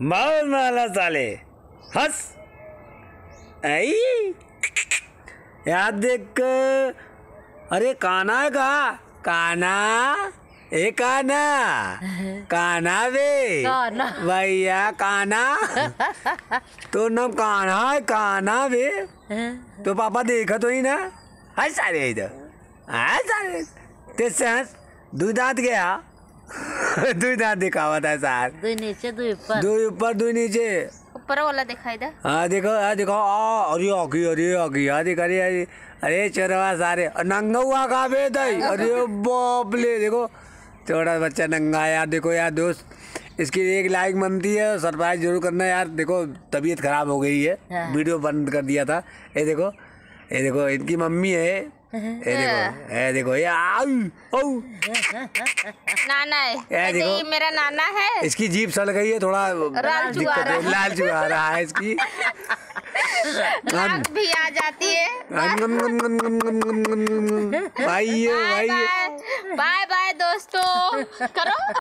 बहुत माला साले। हंस। आई। याद देख अरे काना है कहा? काना। ए काना। काना बे काना। भैया काना। तो नाम काना है काना बे तो पापा देखा तो ही ना। हंस सारे इधर। हंस सारे तेरे हंस। दू दांत गया। दू दांत दिखावा था सार दुई नीचे दुई ऊपर। दो ऊपर दो नीचे। ऊपर वाला दिखाई दे हाँ देखो हाँ देखो आ अरे आगी अरे आगी हाँ देख अरे अरे अरे चोरवा सारे। नंगा हुआ कहाँ पे दई अरे बाप ले देखो छोटा बच्चा नंगा है यार देखो यार दोस्त इसकी एक लाइक बनती है सरप्राइज़ ज़रूर करना यार। देखो तबीयत खराब हो गई है। हाँ। वीडियो बंद कर दिया था। ये देखो ये देखो इनकी मम्मी है ये देखो ये देखो ये आउ नाना है ये देखो। ये मेरा नाना है। इसकी जीप सल गई है थोड़ा लाल दिक्कत है लाल चुहा रहा है इसकी। नाक भी आ जाती है। भाई बाय भाई। बाय। बाय बाय दोस्तों। करो।